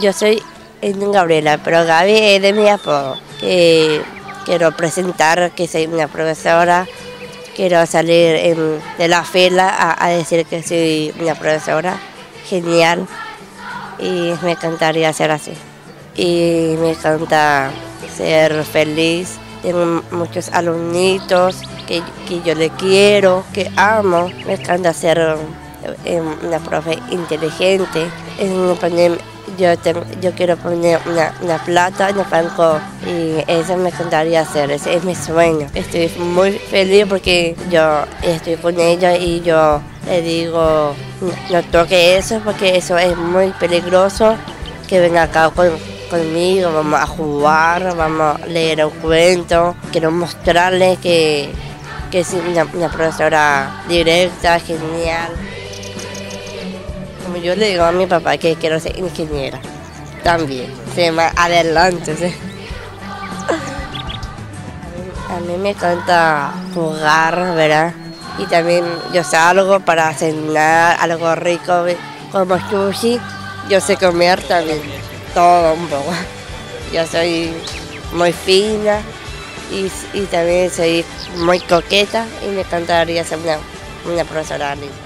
yo soy Gabriela, pero Gaby es de mi apodo, quiero presentar que soy una profesora, quiero salir de la fila a, decir que soy una profesora genial y me encantaría ser así. Y me encanta ser feliz, tengo muchos alumnitos que, que yo le quiero, que amo, me encanta ser una profe inteligente, yo, quiero poner una, plata en el banco y eso me encantaría hacer, ese es mi sueño. Estoy muy feliz porque yo estoy con ella y yo le digo, no, toque eso porque eso es muy peligroso, que venga acá conmigo, vamos a jugar, vamos a leer un cuento, quiero mostrarle que, que es una profesora directa, genial yo le digo a mi papá que quiero ser ingeniera también, se más adelante. A mí me encanta jugar, ¿verdad? Y también yo salgo para cenar algo rico como sushi. Yo sé comer también todo un poco. Yo soy muy fina y, y también soy muy coqueta y me encantaría ser una, una profesora linda.